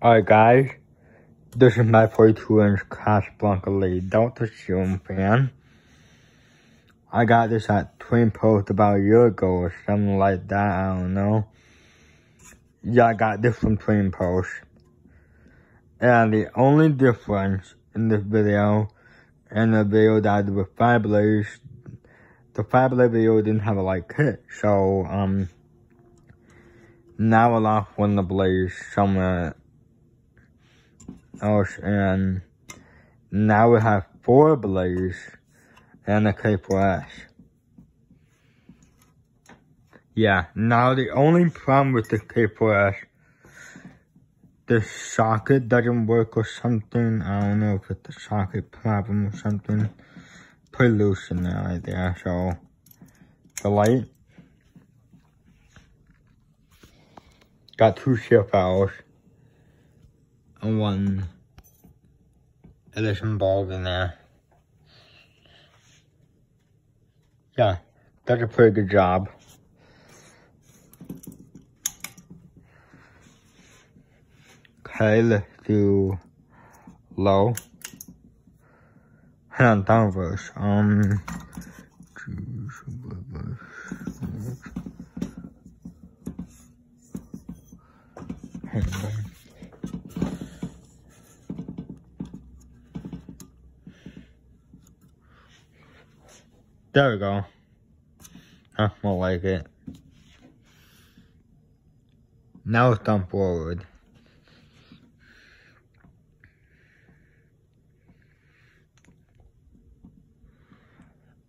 Alright guys, this is my 42 inch Casablanca Lady Delta ceiling fan. I got this at Twin Post about a year ago or something like that, I don't know. Yeah, I got this from Twin Post. And the only difference in this video and the video that I did with Fabulous, the Fabulous video didn't have a light kit, so um now I lost one of the blades somewhere else, and now we have four blades and a K4S. Yeah, now the only problem with the K4S, the socket doesn't work or something. I don't know if it's a socket problem or something. Pretty loose in there right there, so the light got two shift hours one addition bulb in there. Yeah, that's a pretty good job. Okay, let's do low. Hang on, down verse. Um, hang on. There we go. Huh, more like it. Now it's done forward.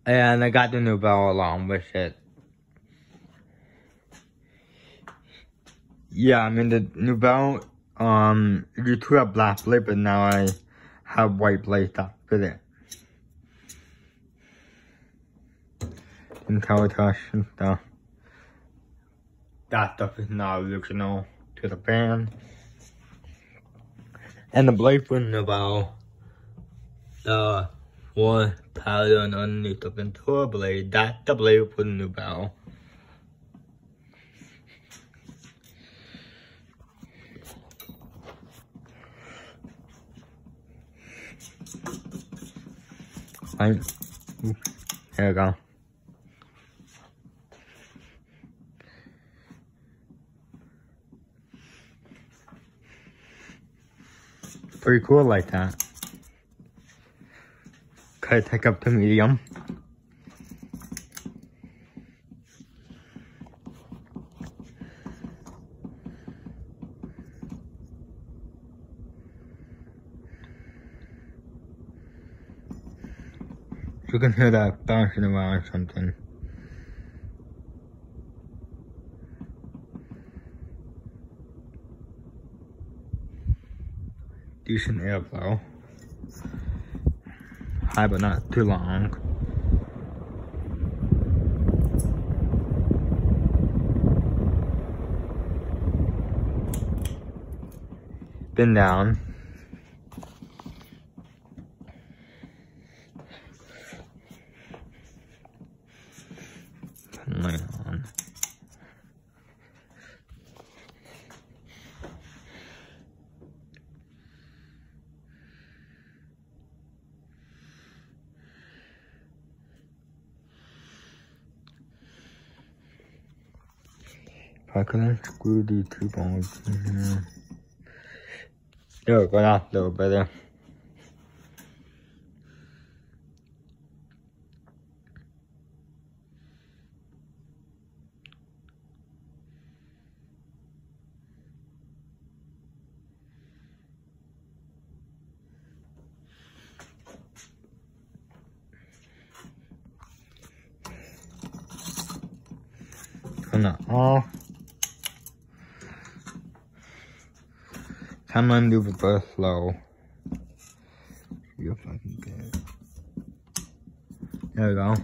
And I got the new bell along with it. Yeah, I mean the new bell, um, you two have black blade, but now I have white blade that fit it. IntelliTouch and stuff. That stuff is not original to the band. And the blade for the bell, the one pattern underneath the Ventura blade, that the blade for the new bell. Right. There we go. Pretty cool like that. Okay, take up to medium. You can hear that bouncing around or something. Decent airflow. High but not too long. Been down. Light on. If I could unscrew the two bolts in here. There we go, that's a little better. Turn that off. Time on, do the slow. Can get it. There we go.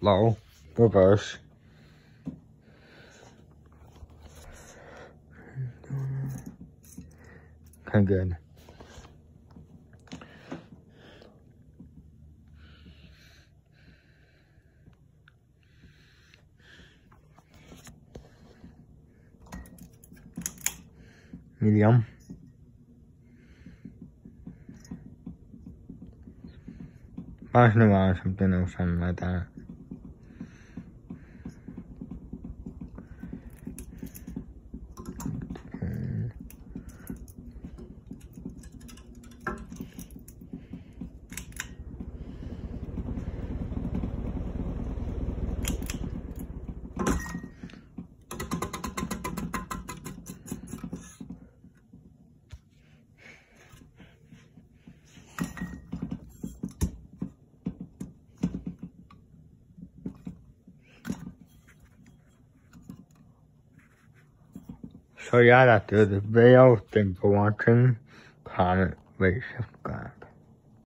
Low, reverse. Okay, good. Medium. Once in a while, something or something like that. So yeah, that's the video. Thanks for watching. Comment, rate,